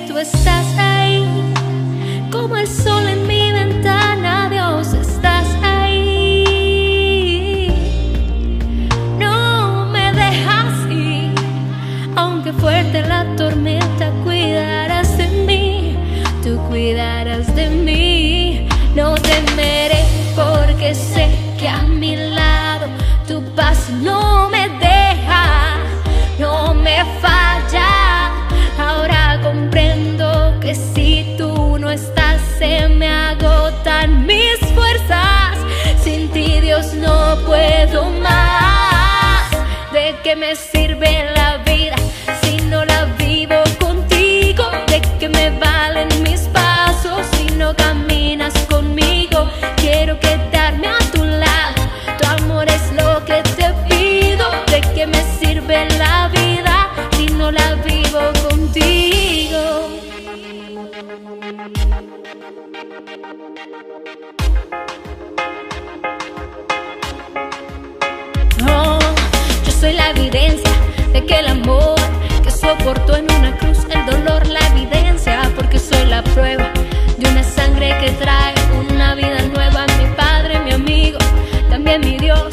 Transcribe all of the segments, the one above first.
tú estás ahí, como el sol en mi qué me sirve la vida si no la vivo contigo? ¿De qué me valen mis pasos si no caminas conmigo? Quiero quedarme a tu lado, tu amor es lo que te pido. ¿De qué me sirve la vida si no la vivo contigo? Soy la evidencia de que el amor que soportó en una cruz el dolor, la evidencia, porque soy la prueba de una sangre que trae una vida nueva. Mi Padre, mi amigo, también mi Dios,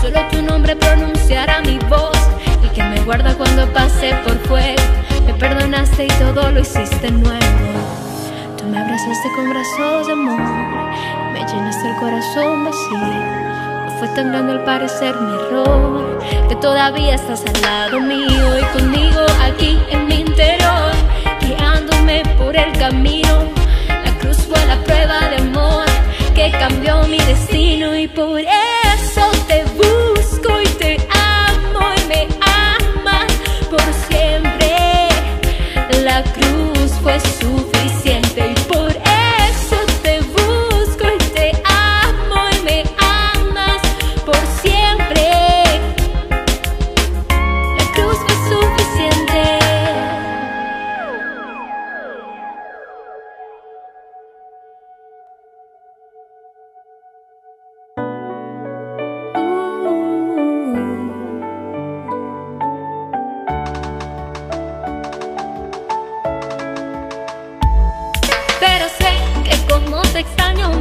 solo tu nombre pronunciará mi voz y que me guarda cuando pase por fuego. Me perdonaste y todo lo hiciste nuevo. Tú me abrazaste con brazos de amor, me llenaste el corazón vacío. Fue tan grande al parecer mi error, que todavía estás al lado mío y conmigo aquí en mi interior, guiándome por el camino. La cruz fue la prueba de amor que cambió mi destino y por eso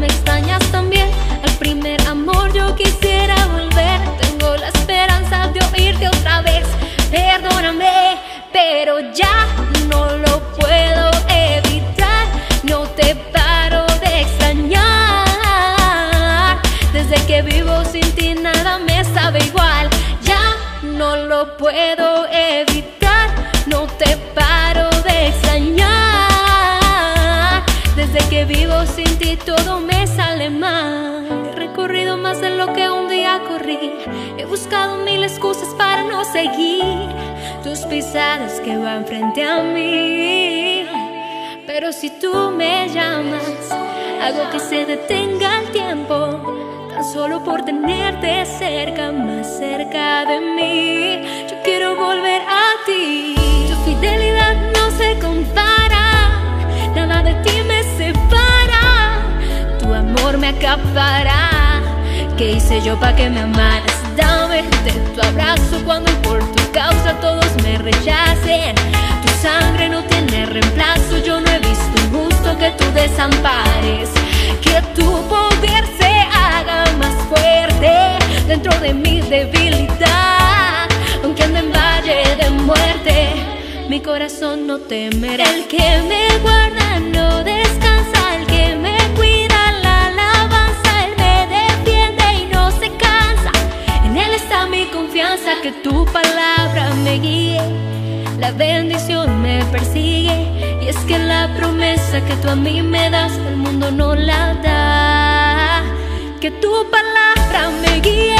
me extrañas también. Al primer amor yo quisiera volver. Tengo la esperanza de oírte otra vez. Perdóname, pero ya no lo puedo evitar. No te paro de extrañar. Desde que vivo sin ti nada me sabe igual. Ya no lo puedo evitar. No te paro de extrañar. Desde que vivo sin ti todo me He recorrido más de lo que un día corrí. He buscado mil excusas para no seguir tus pisadas que van frente a mí. Pero si tú me llamas, hago que se detenga el tiempo. Tan solo por tenerte cerca, más cerca de mí. Me acapara. ¿Qué hice yo para que me amaras? Dame de tu abrazo cuando por tu causa todos me rechacen. Tu sangre no tiene reemplazo. Yo no he visto justo que tú desampares. Que tu poder se haga más fuerte dentro de mi debilidad. Aunque ande en valle de muerte, mi corazón no temerá. El que me guarda no descansa, Me persigue y es que la promesa que tú a mí me das el mundo no la da. Que tu palabra me guíe,